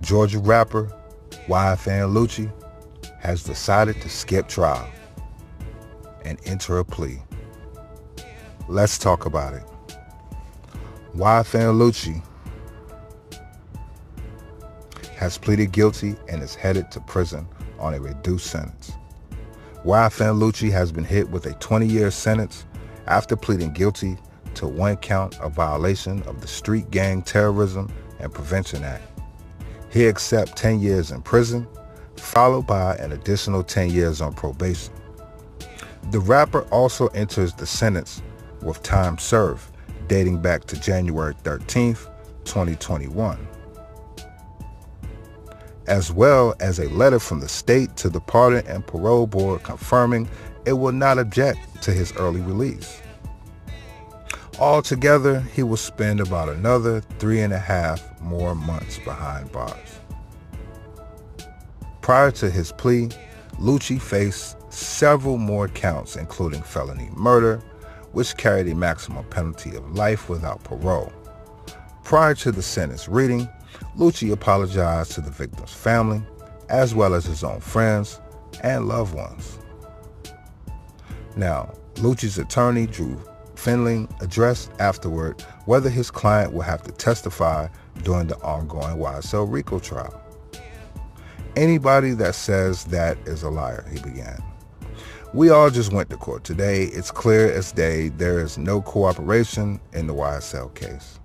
Georgia rapper YFN Lucci has decided to skip trial and enter a plea. Let's talk about it. YFN Lucci has pleaded guilty and is headed to prison on a reduced sentence. YFN Lucci has been hit with a 20-year sentence after pleading guilty to one count of violation of the Street Gang Terrorism and Prevention Act. He accepts 10 years in prison, followed by an additional 10 years on probation. The rapper also enters the sentence with time served dating back to January 13th, 2021 as well as a letter from the state to the Pardon and Parole Board confirming it will not object to his early release. Altogether, he will spend about another three and a half more months behind bars. Prior to his plea, Lucci faced several more counts, including felony murder, which carried a maximum penalty of life without parole. Prior to the sentence reading, Lucci apologized to the victim's family, as well as his own friends and loved ones. Now, Lucci's attorney, Drew Findling, addressed afterward whether his client will have to testify during the ongoing YSL RICO trial. Anybody that says that is a liar, he began. We all just went to court today. It's clear as day there is no cooperation in the YSL case.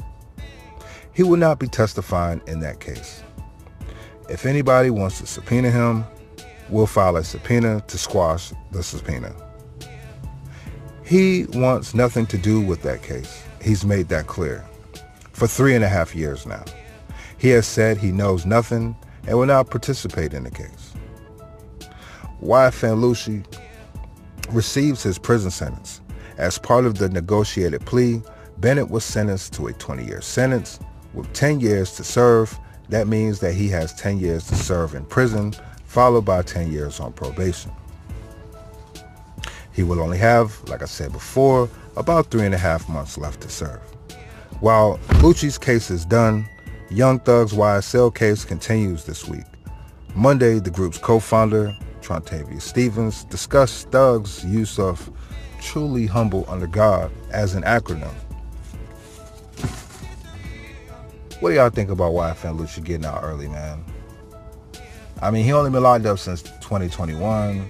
He will not be testifying in that case. If anybody wants to subpoena him, we'll file a subpoena to squash the subpoena. He wants nothing to do with that case. He's made that clear. For three and a half years now. He has said he knows nothing and will not participate in the case. YFN Lucci receives his prison sentence. As part of the negotiated plea, Bennett was sentenced to a 20-year sentence with 10 years to serve. That means that he has 10 years to serve in prison, followed by 10 years on probation. He will only have, like I said before, about three and a half months left to serve. While Lucci's case is done, Young Thug's YSL case continues this week. Monday, the group's co-founder, Trontavia Stephens, discussed Thug's use of truly humble under God as an acronym. What do y'all think about YFN Lucci getting out early, man? I mean, he only been locked up since 2021.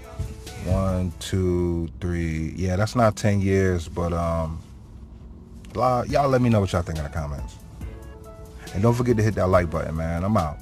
One, two, three. Yeah, that's not 10 years, but um, y'all let me know what y'all think in the comments. And don't forget to hit that like button, man. I'm out.